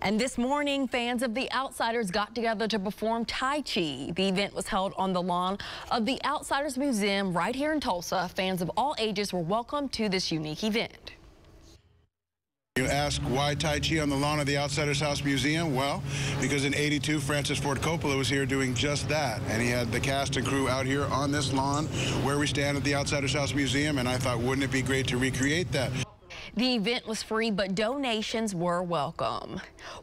And this morning, fans of The Outsiders got together to perform Tai Chi. The event was held on the lawn of the Outsiders Museum right here in Tulsa. Fans of all ages were welcome to this unique event. You ask why Tai Chi on the lawn of the Outsiders House Museum? Well, because in 82, Francis Ford Coppola was here doing just that. And he had the cast and crew out here on this lawn where we stand at the Outsiders House Museum. And I thought, wouldn't it be great to recreate that? The event was free, but donations were welcome. Well,